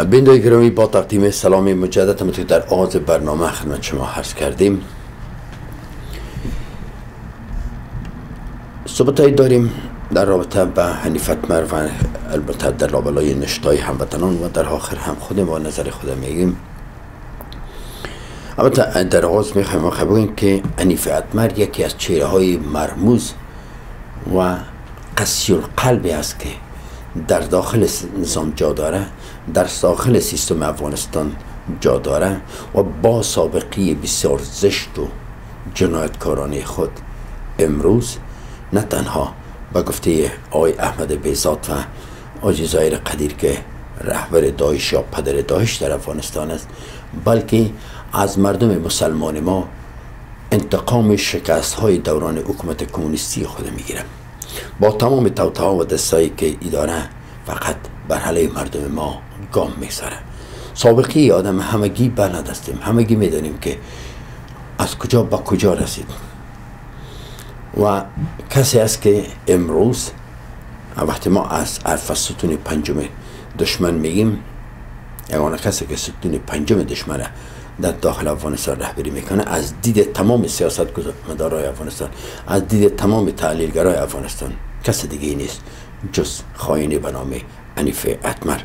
بیندوی گرامی با تقدیم سلام مجدد همونطور در آغاز برنامه خدمت شما حرس کردیم. صحبت داریم در رابطه به حنیفت مر و البته در لابلای نشتای هموطنان و در آخر هم خود ما نظر خود میگیم البته در آغاز می‌خوایم بگویم که حنیف اتمر یکی از چهره های مرموز و قسی القلبی است که در داخل نظام جا داره در داخل سیستم افغانستان جا داره و با سابقی بسیار زشت و جنایتکارانه خود امروز نه تنها به گفته آقای احمد بیزاد و آجی زایر قدیر که رهبر داعش یا پدر داعش در افغانستان است بلکه از مردم مسلمان ما انتقام شکست های دوران حکومت کمونیستی خود می‌گیرم. با تمام توتها و دستایی که اداره فقط بر حله مردم ما گام می‌گذاره. سابقی آدم همگی بلد هستیم همگی می‌دانیم که از کجا با کجا رسید. و کسی است که امروز وقتی ما از عرف ستون پنجم دشمن میگیم یگانه کسی که ستون پنجم دشمنه در داخل افغانستان رهبری می‌کنه از دید تمام سیاست مدارای افغانستان از دید تمام تحلیلگرای افغانستان کس دیگه نیست جز خاینی به نام انیف اتمر.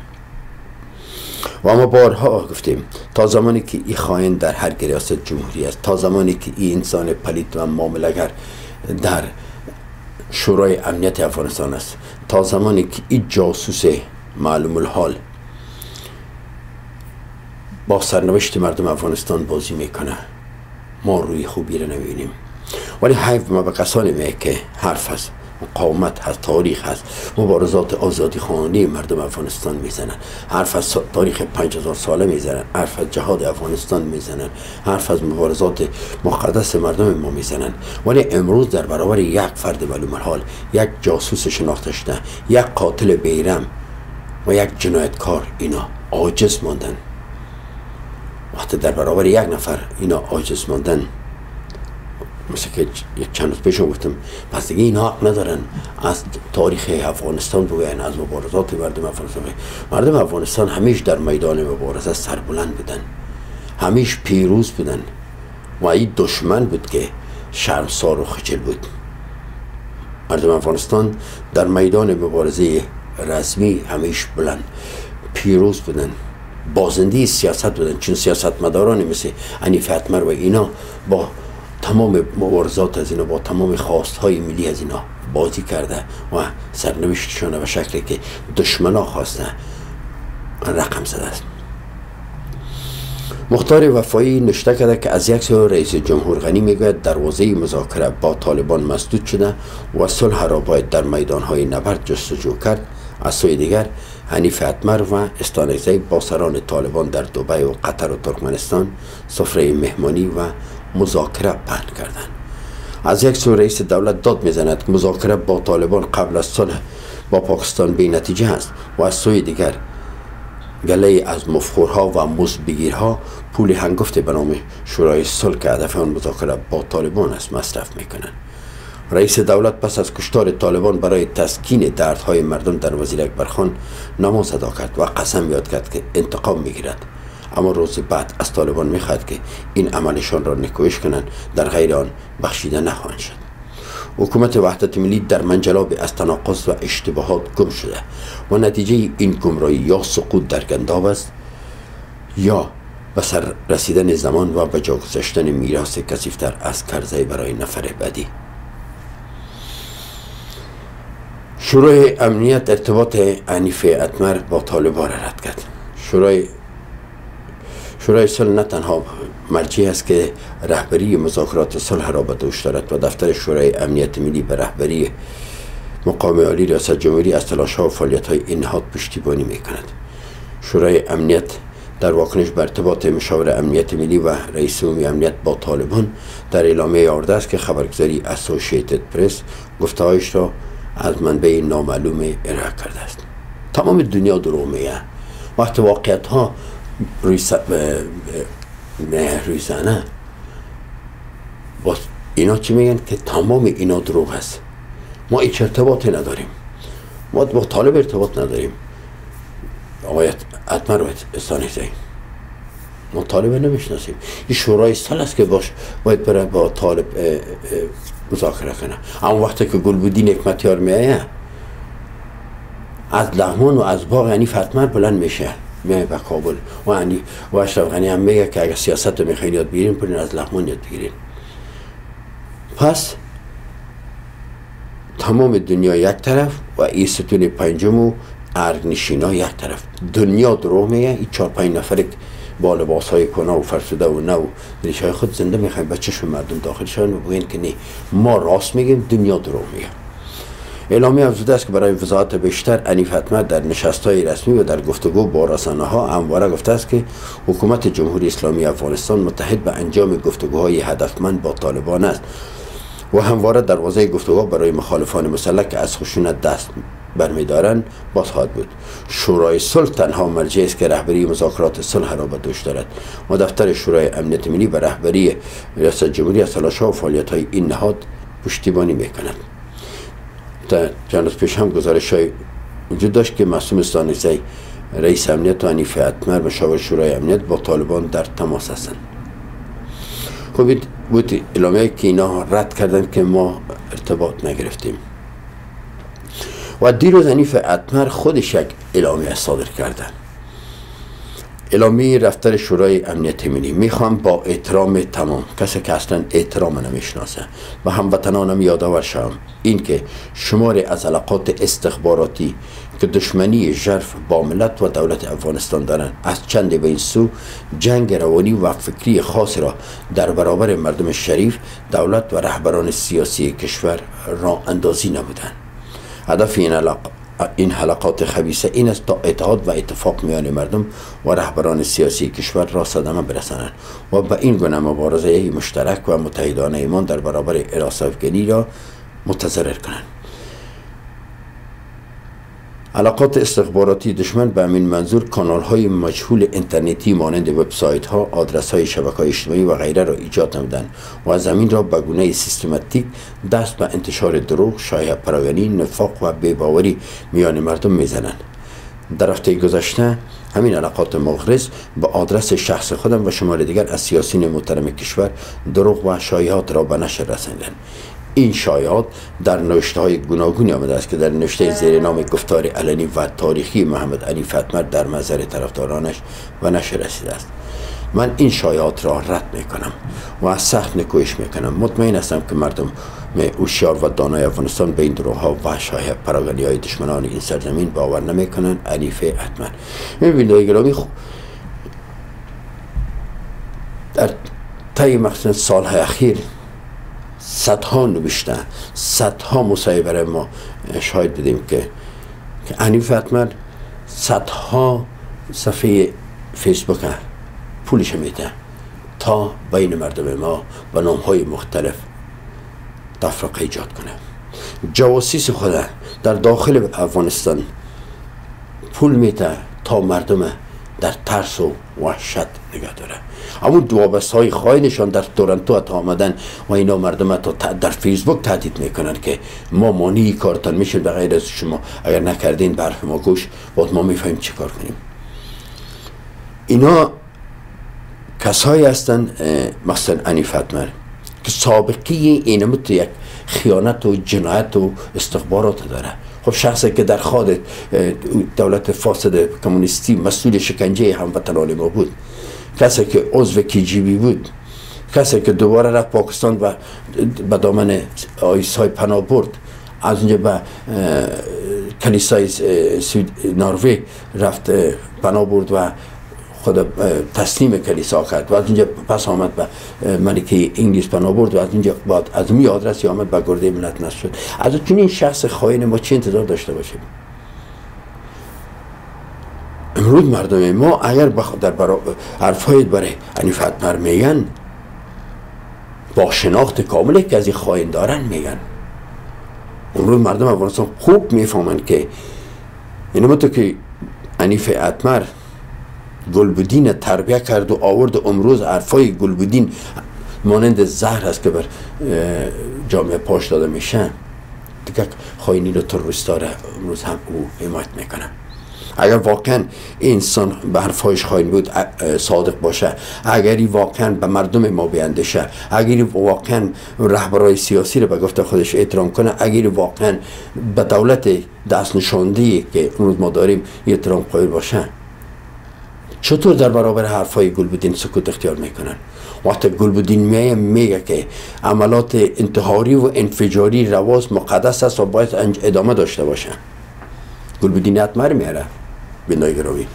و ما بارها گفتیم تا زمانی که این خاین در هر ریاست جمهوری است تا زمانی که این انسان پلیت و معاملگر در شورای امنیت افغانستان است تا زمانی که این جاسوس معلوم الحال با سرنوشت مردم افغانستان بازی می‌کنه. ما روی خوبی رو نمی‌بینیم. ولی حیف ما به کسانی میگه که حرف هست مقاومت هست تاریخ هست. مبارزات آزادی خانه مردم افغانستان می‌زنن. حرف از تاریخ 5000 ساله می‌زنن. حرف از جهاد افغانستان می‌زنن. حرف از مبارزات مقدس مردم ما می‌زنن. ولی امروز در برابر یک فرد معلوم حال یک جاسوس شناخته شده یک قاتل بیرم و یک جنایتکار اینا عاجز ماندن. وقتی در برابر یک نفر اینا عاجز ماندن. مثل که یک چند روز پیش گفتم پس دیگه اینا حق ندارن. از تاریخ افغانستان بگوین از مبارزات مردم افغانستان. مردم افغانستان همیش در میدان مبارزه سربلند بودن. همیش پیروز بودن. و این دشمن بود که شرمسار و خجل بود. مردم افغانستان در میدان مبارزه رسمی همیش بلند پیروز بودن. بازنده سیاست بودن. چون سیاست مدارانی مثل انی فتمر و اینا با تمام مبارزات از اینا با تمام خواست های ملی از اینا بازی کرده و سرنوشتشان به شکلی که دشمنا خواسته رقم زده است. مختار وفایی نشته کرده که از یک سو رئیس جمهور غنی می‌گوید دروازه مذاکره با طالبان مسدود شده و صلح را باید در میدان های نبرد جستجو کرد. از سوی دیگر حنیف اتمر و استانگزی با سران طالبان در دوبای و قطر و ترکمنستان سفره مهمانی و مذاکره پهن کردند. از یک سو رئیس دولت داد می‌زند که مذاکره با طالبان قبل از صلح با پاکستان بی نتیجه است و از سوی دیگر گله از مفخورها و مزبگیرها پول هنگفت به نام شورای صلح که هدف آن مذاکره با طالبان است مصرف می‌کنند. رئیس دولت پس از کشتار طالبان برای تسکین دردهای مردم در وزیر اکبر خان نماز ادا کرد و قسم یاد کرد که انتقام می‌گیرد. اما روز بعد از طالبان می‌خواد که این عملشان را نکوش کنند در غیر آن بخشیده نخواهند شد. حکومت وحدت ملی در منجلاب از تناقض و اشتباهات گم شده و نتیجه این گمراهی یا سقوط در گنداب است یا به سر رسیدن زمان و به جا گذاشتن میراث کثیفتر از کرزه برای نفر بعدی. شروع امنیت ارتباط عنیف اتمر با طالبان رد کرد. شورای شورای صلح نه تنها مرجعی است که رهبری مذاکرات صلح را به دوش دارد و دفتر شورای امنیت ملی به رهبری مقام عالی ریاست جمهوری از تلاش ها و فعالیت های این نهاد پشتیبانی می کند شورای امنیت در واکنش بر ارتباط مشاور امنیت ملی و رئیس عمومی امنیت با طالبان در اعلامیه یارده است که خبرگزاری اسوسییتد پرس گفتهایش را از منبع نامعلوم ارائه کرده است. تمام دنیا دروغ میگه. وقت واقعیت ها روی روی زنه اینا چی میگن؟ که تمام اینا دروغ است. ما هیچ ارتباطی نداریم. ما با طالب ارتباط نداریم. آقای حتما رو استانی زیم ما طالب نمی‌شناسیم. این شورای سال است که باش باید بره با طالب مذاکره کنه. اما وقتی که گلبودین حکمتیار میایه از لغمان و از باغ یعنی فتمر بلند میشه میای به کابل. و یعنی و اشرف غنی هم میگه که اگر سیاست رو می‌خواین یاد بگیرین پرین از لغمان یاد بگیرین. پس تمام دنیا یک طرف و ای ستون پنجم و ارگ ها یک طرف. دنیا دروغ میگه این چهار پنج نفر با لباس های کنه و فرسوده و نو ریش های خود زنده می‌خوایم. بچه مردم داخل شدن و بگین که نه. ما راست میگیم دنیا دروغ میگه. اعلامی افزوده است که برای وضاحت بیشتر انیف حتمت در نشست های رسمی و در گفتگو با رسانه ها همواره گفته است که حکومت جمهوری اسلامی افغانستان متحد به انجام گفتگوهای هدفمند با طالبان است. و همواره دروازه گفتگو برای مخالفان مسلح که از خشونت دست برمیدارند باز خواهد بود. شورای صلح تنها مرجع است که رهبری مذاکرات صلح را به دوش دارد. و دفتر شورای امنیت ملی به رهبری ریاست جمهوری از ها و فعالیت های این نهاد پشتیبانی می‌کند تا چند پیش هم گزارش های وجود داشت که معصوم استانیزی رئیس امنیت و انیف اتمر مشاور شورای امنیت با طالبان در تماس هستند. خب بود اعلامیه که اینا رد کردن که ما ارتباط نگرفتیم. و دیروز انیف اتمر خودش یک اعلامیه صادر کردن اعلامی رفتر شورای امنیت ملی. می‌خوام با احترام تمام کسی که اصلا احترام نمی‌شناسه و هموطنانم یادآور شوم. اینکه شمار از علاقات استخباراتی که دشمنی ژرف با ملت و دولت افغانستان دارند از چند به این سو جنگ روانی و فکری خاص را در برابر مردم شریف دولت و رهبران سیاسی کشور را اندازی نبودند هدف این این حلقات خبیسه این است تا اتحاد و اتفاق میان مردم و رهبران سیاسی کشور را صدمه برسانند و به این گونه مبارزه مشترک و متحدانه ایمان در برابر اراسافگنی را متضرر کنند. علاقات استخباراتی دشمن به همین منظور کانال های مجهول اینترنتی مانند وبسایت ها آدرس های شبکه های اجتماعی و غیره را ایجاد نمودند و زمین را به گونه سیستماتیک دست به انتشار دروغ شایع پراگنی نفاق و بیباوری میان مردم می‌زنند. در هفته گذشته همین علاقات مغرض به آدرس شخص خودم و شمال دیگر از سیاسین محترم کشور دروغ و شایعات را به نشر رساندند. این شایعات در نوشته های گوناگونی آمده است که در نوشته زیر نام گفتار علنی و تاریخی محمد علی فتمر در مظهر طرفدارانش و نشر رسیده است. من این شایعات را رد می کنم و از سخت نکویش می کنم مطمئن هستم که مردم اوشیار و دانای افغانستان به این ها و شایع پراغنی های دشمنان این سرزمین باور نمی کنند علیفه حتما می گرامی در طی مخصوص سالهای اخیر صدها نوشته صدها مصاحبه برای ما شاید بدیم که که انیف فتمر صدها صفحه فیسبوک پولش میده تا بین مردم ما و نام های مختلف تفرقه ایجاد کنه. جواسیس خود در داخل افغانستان پول میده تا مردم در ترس و وحشت نگه داره. همون دوابست های خواهینشان در تورنتو ات آمدن و اینا مردم تا در فیسبوک تهدید می‌کنن که ما مانی کارتان میشه به غیر از شما. اگر نکردین برف ما گوش باید ما می‌فهمیم چی کار کنیم. اینا کسایی هستن مثلا انی فتمر که سابقه اینمو تو یک خیانت و جنایت و استخبارات داره. خب شخصی که در خود دولت فاسد کمونیستی مسئول شکنجه هموطنان ما بود. کسی که عضو کیجیبی بود کسی که دوباره رفت پاکستان و به دامن آیسای پناه برد از اونجا به کلیسای ناروی رفت پناه برد و خود تسلیم کلیسا کرد و از اونجا پس آمد به ملکه انگلیس پناه برد و از اونجا بعد از می آدرسی آمد به گرده ملت نشد شد. از چون این شخص خواهین ما چی انتظار داشته باشیم امروز مردم ما اگر در برای حرفای برای انیفت بر میگن با شناخت کامله که از این خواهین دارن میگن. امروز مردم افغانستان خوب می‌فهمند که اینو تو که انیف اتمر گلبودین تربیه کرد و آورد امروز عرفای گلبودین مانند زهر است که بر جامعه پاش داده میشن دیگه خواهینی رو تروریست امروز هم او حمایت می‌کنه. اگر واقعا انسان به حرفایش خواهیم بود صادق باشه اگری واقعا به مردم ما بیندشه اگری واقعا رهبرای سیاسی رو به گفته خودش احترام کنه اگری واقعا به دولت دست نشاندی که روز ما داریم احترام قائل باشه. چطور در برابر حرفای گلبدین سکوت اختیار می‌کنن؟ وقتی گلبدین میه میگه که عملات انتحاری و انفجاری رواز مقدس است و باید ادامه داشته باشه گلبدین اتمر میاره بینای گراوی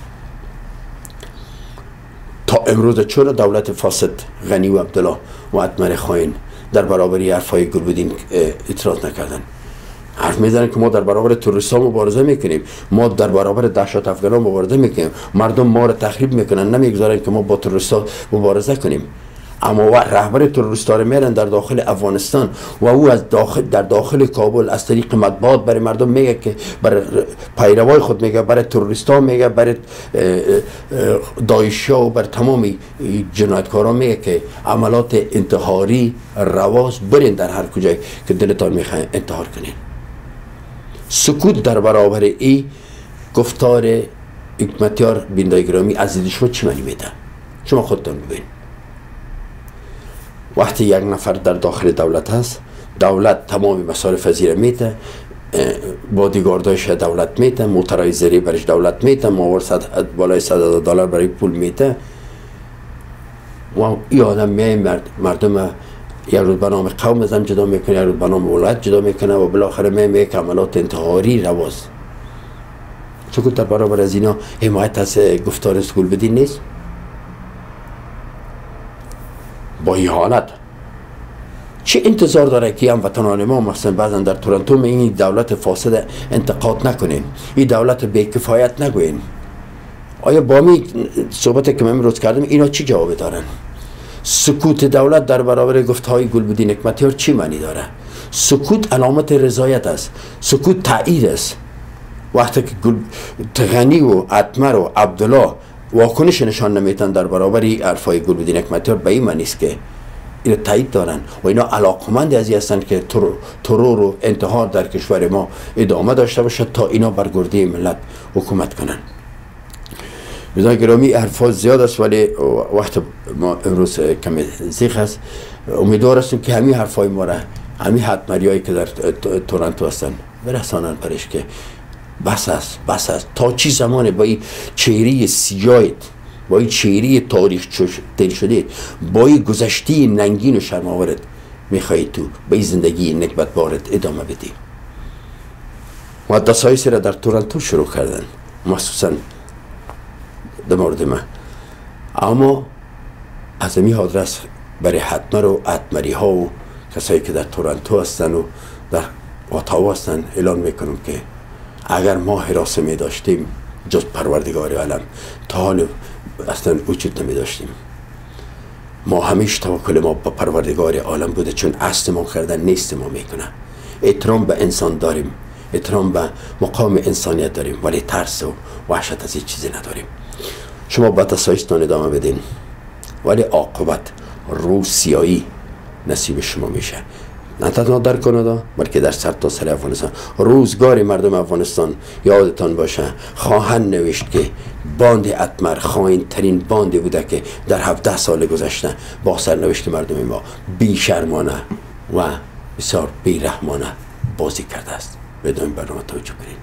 تا امروز چرا دولت فاسد غنی و عبدالله و اتمر خاین در برابری حرفای گلبدین اعتراض نکردن؟ حرف می‌زنن که ما در برابر تروریست مبارزه می‌کنیم. ما در برابر دهشت افغان مبارزه می‌کنیم. مردم ما رو تخریب می‌کنن. نمی‌گذارن که ما با تروریست مبارزه کنیم. اما رهبر تروریستار میرن در داخل افغانستان و او از داخل در داخل کابل از طریق مطبوعات برای مردم میگه که برای پیروای خود میگه برای تروریستا میگه برای دایشا و بر تمام جنایتکارا میگه که عملات انتحاری رواز برین در هر کجای که دلتان می‌خواین انتحار کنین. سکوت در برابر ای گفتار حکمتیار بیندای گرامی عزیز شما چی معنی میده؟ شما خودتان ببین. وقتی یک نفر در داخل دولت هست دولت تمام مصارف وزیر میده بادیگاردایش دولت میده موترهای زری برش دولت میده ماور صد بالای صد دلار برای پول میده. و این آدم میای مرد مردم یک روز به نام قوم ازم جدا می‌کنه یک روز به نام ولایت جدا می‌کنه و بالاخره میای که عملات انتحاری رواز. چون در برابر از اینا حمایت از گفتار سکول بدین نیست؟ با حالت چه انتظار داره که هم وطنان ما مثلا بعضا در تورنتو می این دولت فاسد انتقاد نکنین؟ این دولت بیکفایت نگوین؟ آیا با می صحبت که من روز کردم اینا چی جواب دارن؟ سکوت دولت در برابر گفت های گلبدین حکمتیار چی معنی داره؟ سکوت علامت رضایت است. سکوت تایید است. وقتی که تغنی و اتمر و عبدالله واکنش نشان نمیتن در برابر حرفای گلبدین حکمتیار به این معنی است که این تایید دارن و اینا علاقمند از هستند که ترور و انتحار در کشور ما ادامه داشته باشد تا اینا بر ملت حکومت کنن. بدان گرامی حرفا زیاد است ولی وقت ما امروز کمی زیخ است. امیدوار هستیم که همین حرفای ما را همین حتمری هایی که در تورنتو هستن برسانن پرش که بس است بس است. تا چی زمانه با این چهره سیاهت با این چهره تاریخ دل شده با این گذشته ننگین و شرماورت میخوایی تو به این زندگی نکبت بارت ادامه بدی؟ مقدس را در تورنتو شروع کردن. مخصوصا در مورد من. اما از امی آدرس برای حتمر و حتمری ها و کسایی که در تورنتو هستن و در واتاو هستن اعلان می‌کنم که اگر ما حراسه می داشتیم جز پروردگار عالم تا حال اصلا وجود نمی داشتیم. ما همیشه توکل ما با پروردگار عالم بوده چون اصل ما کردن نیست ما می‌کنه احترام به انسان داریم. احترام به مقام انسانیت داریم ولی ترس و وحشت از این چیزی نداریم. شما با تصایستان ادامه بدین. ولی عاقبت روسیایی نصیب شما میشه. نه تنها در کانادا بلکه در سر تا سر افغانستان. روزگار مردم افغانستان یادتان باشه خواهند نوشت که باند اتمر خواهین ترین باندی بوده که در 17 سال گذشته با سرنوشت مردم ما بی شرمانه و بسیار بی رحمانه بازی کرده است. بدون برنامه توجه کنید.